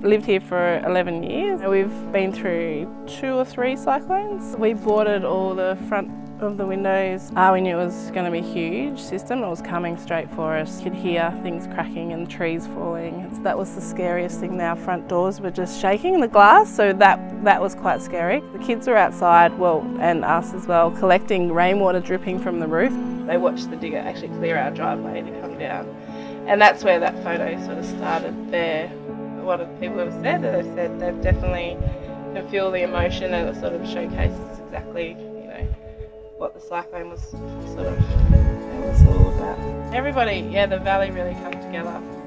lived here for 11 years. We've been through two or three cyclones. We boarded all the front of the windows. Uh, we knew it was going to be a huge system. It was coming straight for us. You could hear things cracking and trees falling. That was the scariest thing. Our front doors were just shaking the glass, so that, that was quite scary. The kids were outside, well, and us as well, collecting rainwater dripping from the roof. They watched the digger actually clear our driveway to come down. And that's where that photo sort of started there. A lot of people have said that they've said they've definitely can feel the emotion and it sort of showcases exactly, you know, what the cyclone was sort of was all about. Everybody, yeah, the valley really come together.